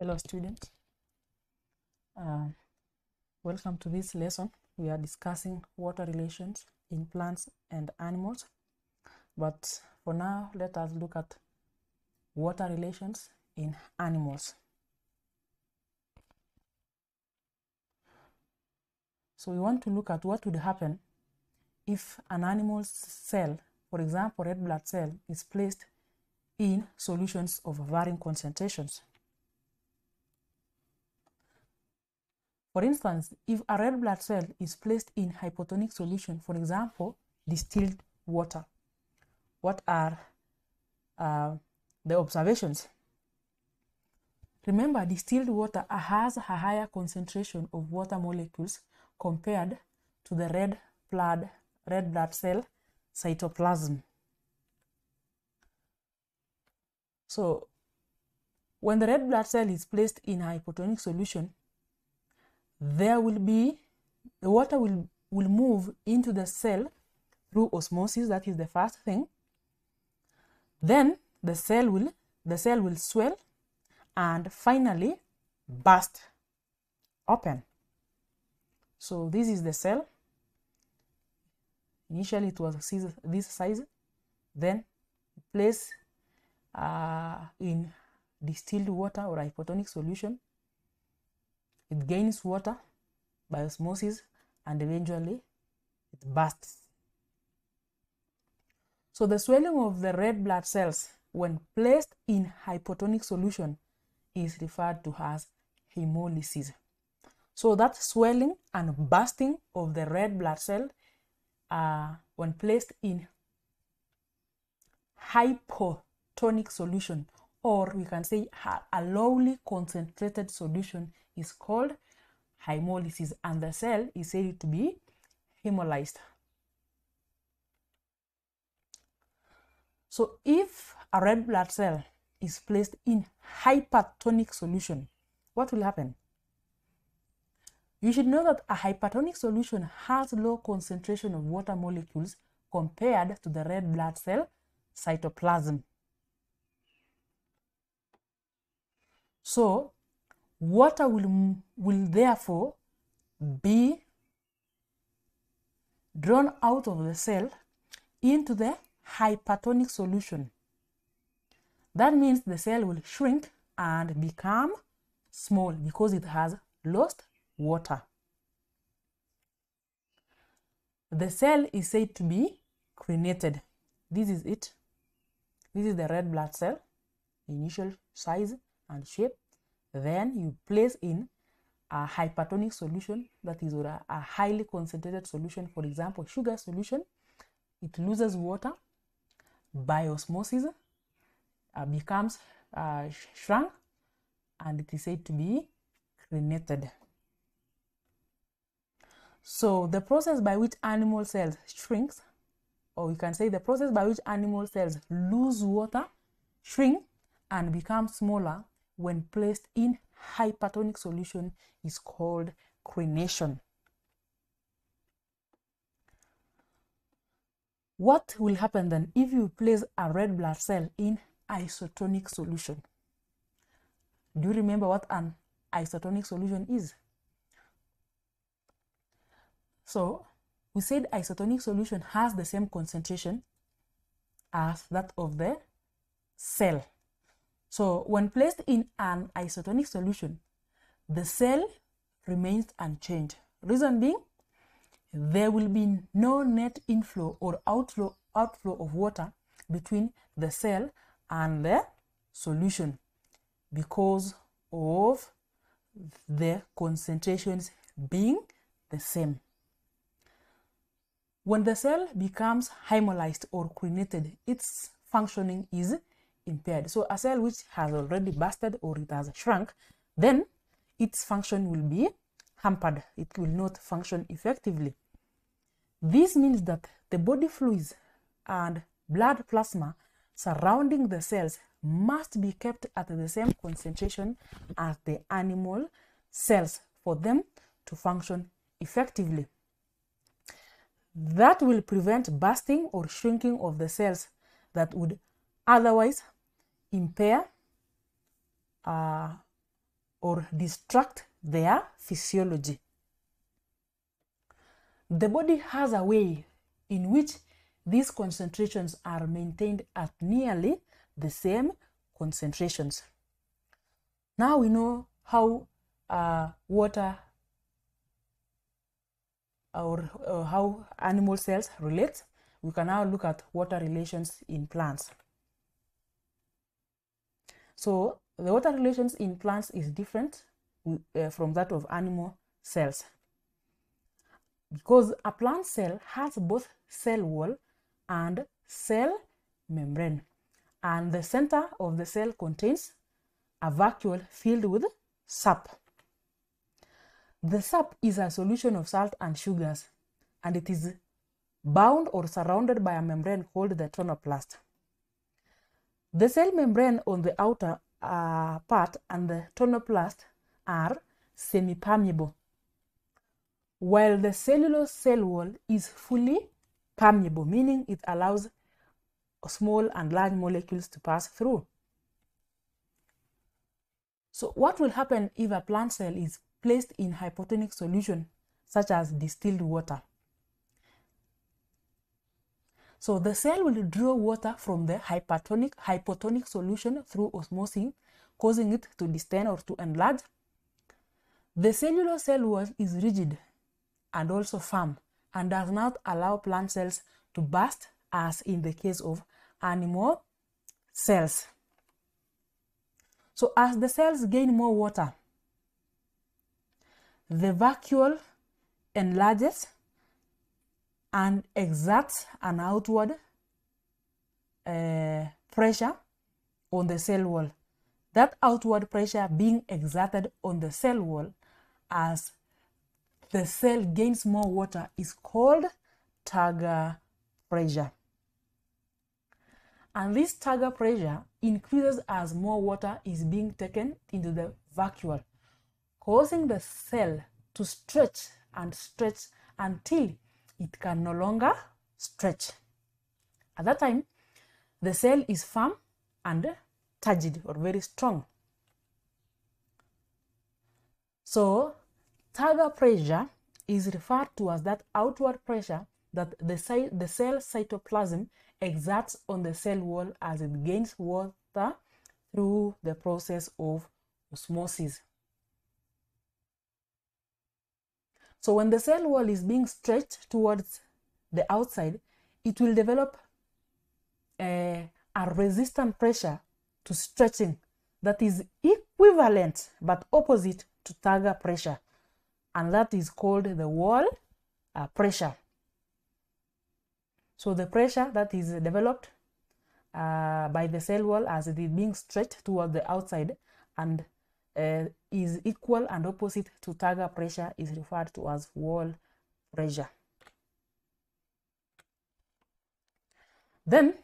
Hello students, uh, welcome to this lesson. We are discussing water relations in plants and animals. But for now, let us look at water relations in animals. So we want to look at what would happen if an animal's cell, for example, red blood cell, is placed in solutions of varying concentrations. For instance, if a red blood cell is placed in hypotonic solution, for example, distilled water, what are uh, the observations? Remember, distilled water has a higher concentration of water molecules compared to the red blood, red blood cell cytoplasm. So, when the red blood cell is placed in a hypotonic solution, there will be the water will will move into the cell through osmosis that is the first thing. Then the cell will the cell will swell and finally burst open. So this is the cell. Initially it was this size. Then place uh, in distilled water or hypotonic solution it gains water by osmosis and eventually it bursts. So the swelling of the red blood cells when placed in hypotonic solution is referred to as hemolysis. So that swelling and bursting of the red blood cell uh, when placed in hypotonic solution or we can say a lowly concentrated solution is called hemolysis and the cell is said to be hemolyzed. So if a red blood cell is placed in hypertonic solution, what will happen? You should know that a hypertonic solution has low concentration of water molecules compared to the red blood cell cytoplasm. So water will, will therefore be drawn out of the cell into the hypertonic solution. That means the cell will shrink and become small because it has lost water. The cell is said to be crenated. This is it. This is the red blood cell, initial size and shape then you place in a hypertonic solution that is a, a highly concentrated solution. For example sugar solution it loses water by osmosis uh, becomes uh, shrunk and it is said to be crenated. So the process by which animal cells shrinks or we can say the process by which animal cells lose water shrink and become smaller when placed in hypertonic solution is called crenation. What will happen then if you place a red blood cell in isotonic solution? Do you remember what an isotonic solution is? So, we said isotonic solution has the same concentration as that of the cell. So when placed in an isotonic solution, the cell remains unchanged. Reason being, there will be no net inflow or outflow, outflow of water between the cell and the solution because of the concentrations being the same. When the cell becomes hemolyzed or crenated, its functioning is impaired. So a cell which has already busted or it has shrunk, then its function will be hampered. It will not function effectively. This means that the body fluids and blood plasma surrounding the cells must be kept at the same concentration as the animal cells for them to function effectively. That will prevent bursting or shrinking of the cells that would otherwise impair uh, or distract their physiology. The body has a way in which these concentrations are maintained at nearly the same concentrations. Now we know how uh, water or uh, how animal cells relate. We can now look at water relations in plants. So the water relations in plants is different uh, from that of animal cells because a plant cell has both cell wall and cell membrane and the center of the cell contains a vacuole filled with sap. The sap is a solution of salt and sugars and it is bound or surrounded by a membrane called the tonoplast. The cell membrane on the outer uh, part and the tonoplast are semi-permeable, while the cellulose cell wall is fully permeable, meaning it allows small and large molecules to pass through. So what will happen if a plant cell is placed in hypotonic solution such as distilled water? So the cell will draw water from the hypertonic, hypotonic solution through osmosis, causing it to distend or to enlarge. The cellulose cell wall is rigid and also firm and does not allow plant cells to burst as in the case of animal cells. So as the cells gain more water, the vacuole enlarges and exerts an outward uh, pressure on the cell wall. That outward pressure being exerted on the cell wall as the cell gains more water is called turgor pressure. And this turgor pressure increases as more water is being taken into the vacuole, causing the cell to stretch and stretch until it can no longer stretch. At that time, the cell is firm and turgid or very strong. So, turgor pressure is referred to as that outward pressure that the, the cell cytoplasm exerts on the cell wall as it gains water through the process of osmosis. So when the cell wall is being stretched towards the outside, it will develop a, a resistant pressure to stretching that is equivalent but opposite to turgor pressure. And that is called the wall uh, pressure. So the pressure that is developed uh, by the cell wall as it is being stretched towards the outside and uh, is equal and opposite to turgor pressure is referred to as wall pressure. Then,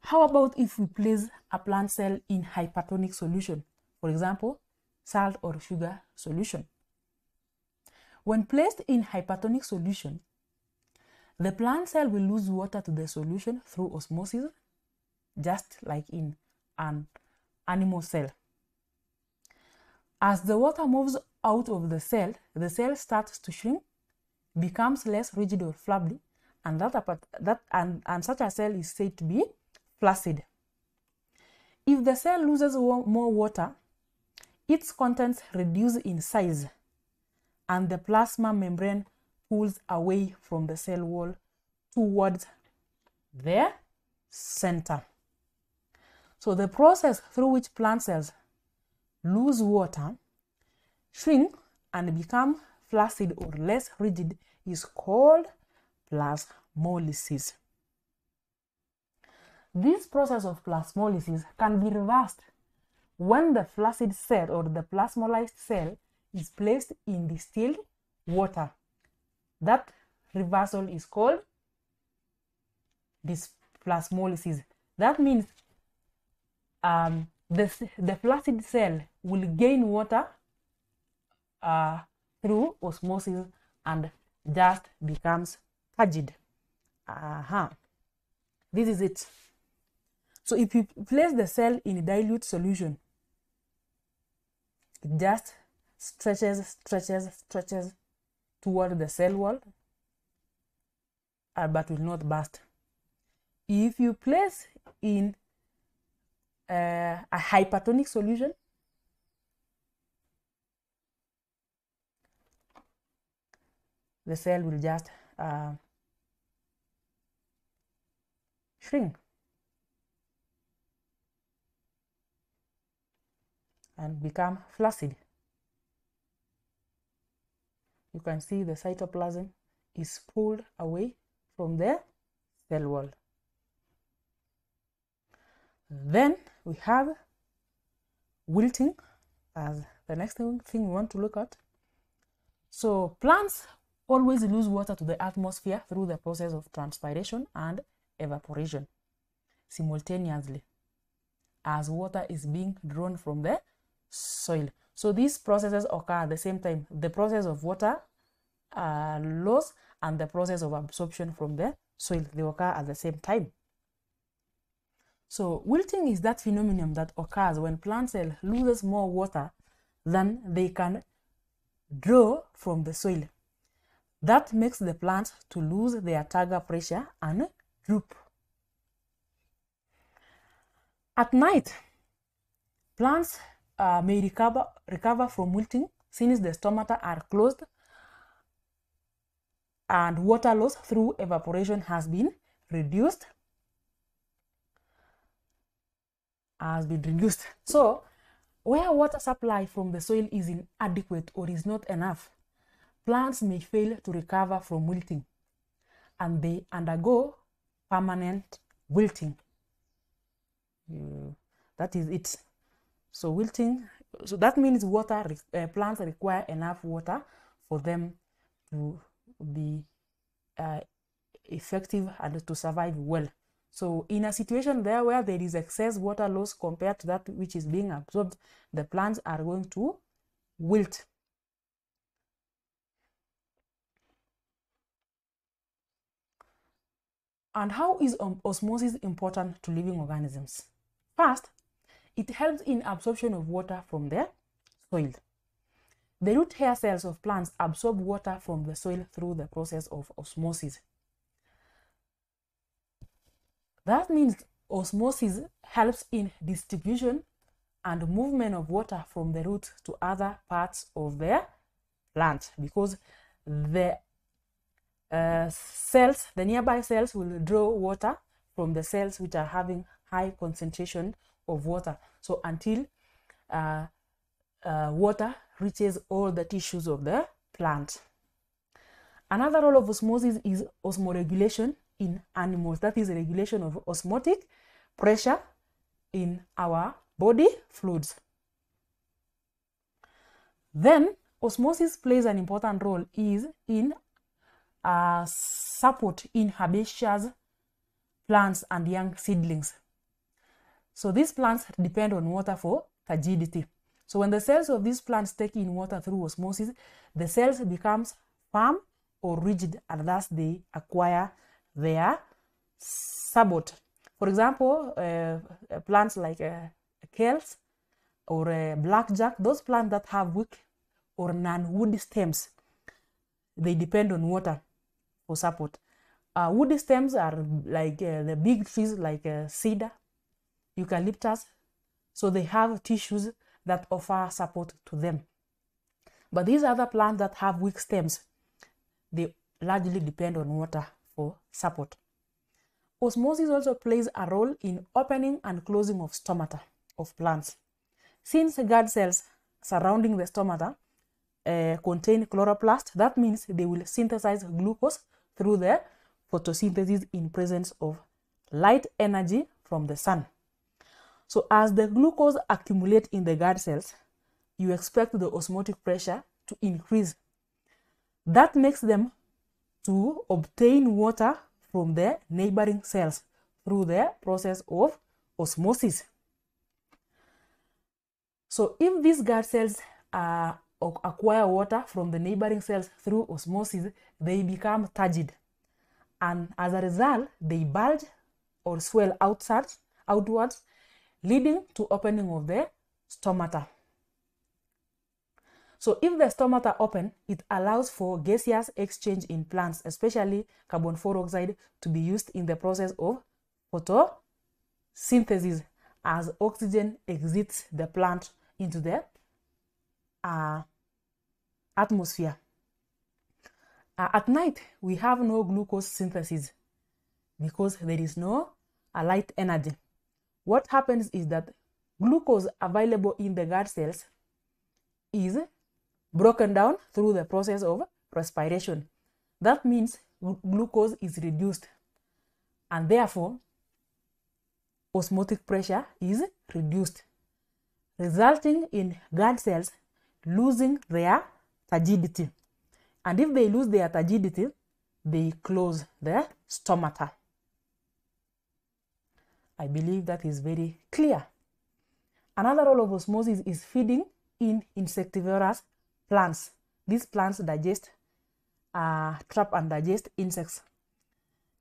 how about if we place a plant cell in hypertonic solution, for example, salt or sugar solution? When placed in hypertonic solution, the plant cell will lose water to the solution through osmosis, just like in an animal cell. As the water moves out of the cell, the cell starts to shrink, becomes less rigid or flabby, and, that, that, and, and such a cell is said to be flaccid. If the cell loses more water, its contents reduce in size, and the plasma membrane pulls away from the cell wall towards the center. So the process through which plant cells lose water, shrink, and become flaccid or less rigid is called plasmolysis. This process of plasmolysis can be reversed when the flaccid cell or the plasmolysed cell is placed in distilled water. That reversal is called plasmolysis. That means um, the, the flaccid cell will gain water uh, through osmosis and just becomes turgid. Uh -huh. This is it. So if you place the cell in a dilute solution, it just stretches, stretches, stretches toward the cell wall, uh, but will not burst. If you place in uh, a hypertonic solution, the cell will just uh, shrink and become flaccid. You can see the cytoplasm is pulled away from the cell wall. Then we have wilting as the next thing, we want to look at. So plants always lose water to the atmosphere through the process of transpiration and evaporation simultaneously as water is being drawn from the soil. So these processes occur at the same time. The process of water uh, loss and the process of absorption from the soil, they occur at the same time. So wilting is that phenomenon that occurs when plant cell loses more water than they can draw from the soil. That makes the plant to lose their turgor pressure and droop. At night, plants uh, may recover, recover from wilting since the stomata are closed and water loss through evaporation has been reduced has been reduced. So, where water supply from the soil is inadequate or is not enough, plants may fail to recover from wilting and they undergo permanent wilting. That is it. So wilting, so that means water, uh, plants require enough water for them to be uh, effective and to survive well. So in a situation there where there is excess water loss compared to that which is being absorbed, the plants are going to wilt. And how is osmosis important to living organisms? First, it helps in absorption of water from the soil. The root hair cells of plants absorb water from the soil through the process of osmosis. That means osmosis helps in distribution and movement of water from the root to other parts of the plant because the uh, cells, the nearby cells will draw water from the cells which are having high concentration of water. So until uh, uh, water reaches all the tissues of the plant. Another role of osmosis is osmoregulation in animals. That is regulation of osmotic pressure in our body fluids. Then osmosis plays an important role is in uh, support in herbaceous plants and young seedlings. So these plants depend on water for turgidity. So when the cells of these plants take in water through osmosis, the cells becomes firm or rigid and thus they acquire their support. For example, uh, plants like uh, kales or uh, blackjack, those plants that have weak or non-woody stems, they depend on water for support. Uh, woody stems are like uh, the big trees like uh, cedar, eucalyptus. So they have tissues that offer support to them. But these other plants that have weak stems, they largely depend on water for support. Osmosis also plays a role in opening and closing of stomata of plants. Since guard cells surrounding the stomata uh, contain chloroplast, that means they will synthesize glucose through the photosynthesis in presence of light energy from the sun. So as the glucose accumulate in the guard cells, you expect the osmotic pressure to increase. That makes them to obtain water from the neighboring cells through the process of osmosis. So if these guard cells acquire water from the neighboring cells through osmosis, they become turgid. And as a result, they bulge or swell outside, outwards leading to opening of the stomata. So if the stomata open, it allows for gaseous exchange in plants, especially carbon dioxide, to be used in the process of photosynthesis as oxygen exits the plant into the uh, atmosphere. Uh, at night, we have no glucose synthesis because there is no uh, light energy. What happens is that glucose available in the guard cells is broken down through the process of respiration. That means glucose is reduced and therefore osmotic pressure is reduced, resulting in guard cells losing their turgidity. And if they lose their turgidity, they close their stomata. I believe that is very clear. Another role of osmosis is feeding in insectivorous plants. These plants digest, uh, trap and digest insects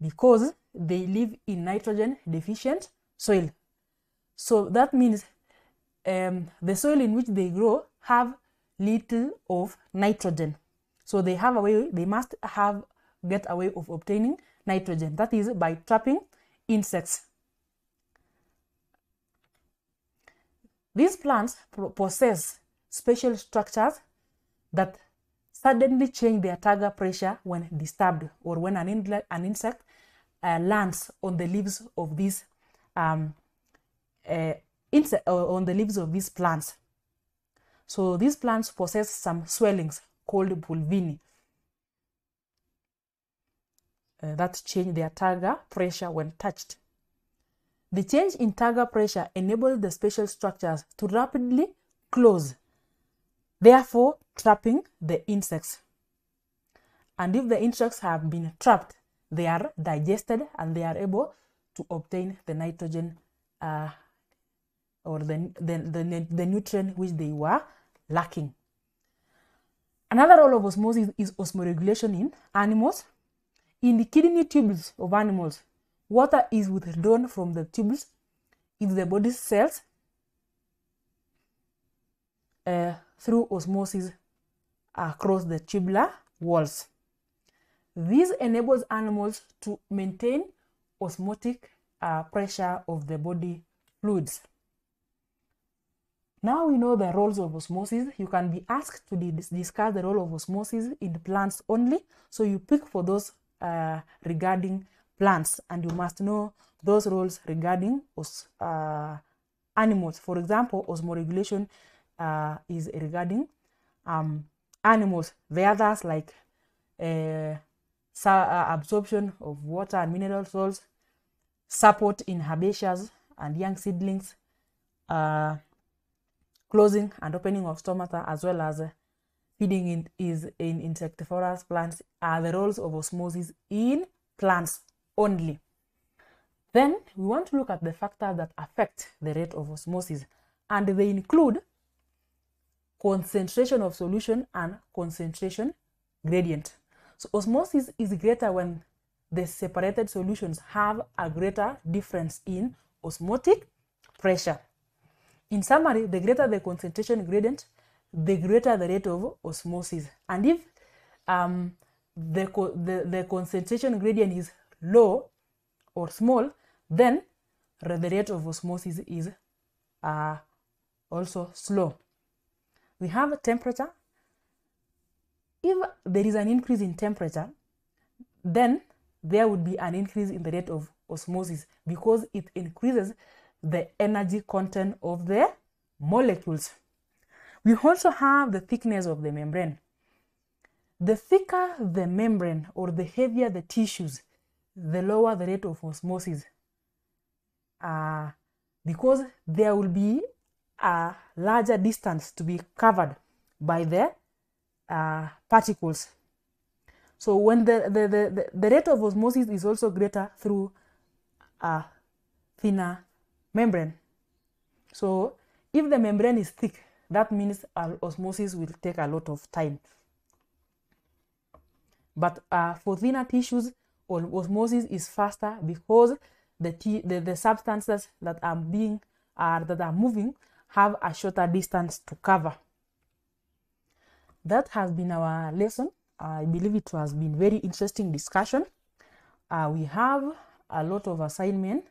because they live in nitrogen deficient soil. So that means um, the soil in which they grow have little of nitrogen. So they have a way, they must have get a way of obtaining nitrogen. That is by trapping insects. These plants possess special structures that suddenly change their turgor pressure when disturbed or when an, in an insect uh, lands on the leaves of these um, uh, uh, on the leaves of these plants. So these plants possess some swellings called pulvini uh, that change their turgor pressure when touched. The change in turgor pressure enables the special structures to rapidly close, therefore trapping the insects. And if the insects have been trapped, they are digested and they are able to obtain the nitrogen uh, or the, the, the, the nutrient which they were lacking. Another role of osmosis is osmoregulation in animals. In the kidney tubules of animals, water is withdrawn from the tubules into the body cells uh, through osmosis across the tubular walls. This enables animals to maintain osmotic uh, pressure of the body fluids. Now we know the roles of osmosis. You can be asked to discuss the role of osmosis in plants only. So you pick for those uh, regarding plants and you must know those roles regarding uh, animals. For example, osmoregulation uh, is regarding um, animals. The others like uh, uh, absorption of water and mineral salts, support in herbaceous and young seedlings, uh, closing and opening of stomata, as well as uh, feeding in, is in insectivorous plants are the roles of osmosis in plants only. Then we want to look at the factors that affect the rate of osmosis, and they include concentration of solution and concentration gradient. So osmosis is greater when the separated solutions have a greater difference in osmotic pressure. In summary, the greater the concentration gradient, the greater the rate of osmosis. And if um, the, the, the concentration gradient is low or small, then the rate of osmosis is uh, also slow. We have temperature. If there is an increase in temperature, then there would be an increase in the rate of osmosis because it increases the energy content of the molecules. We also have the thickness of the membrane. The thicker the membrane or the heavier the tissues, the lower the rate of osmosis. Uh, because there will be a larger distance to be covered by the uh, particles. So when the, the, the, the, rate of osmosis is also greater through a thinner membrane. So if the membrane is thick, that means osmosis will take a lot of time. But uh, for thinner tissues, osmosis is faster because the, the, the substances that are being uh, that are moving have a shorter distance to cover. that has been our lesson. I believe it has been very interesting discussion. Uh, we have a lot of assignment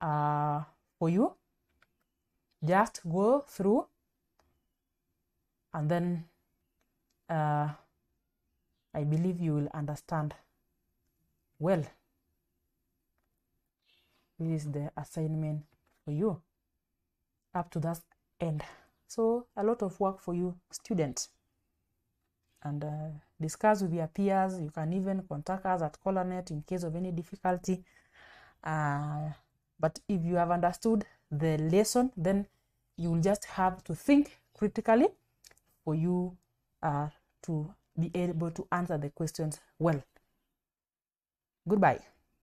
uh, for you. Just go through and then uh, I believe you will understand well. This is the assignment for you up to that end. So a lot of work for you students. And uh, discuss with your peers. You can even contact us at Collanet in case of any difficulty. Uh, but if you have understood the lesson, then you will just have to think critically for you uh, to be able to answer the questions well. Goodbye.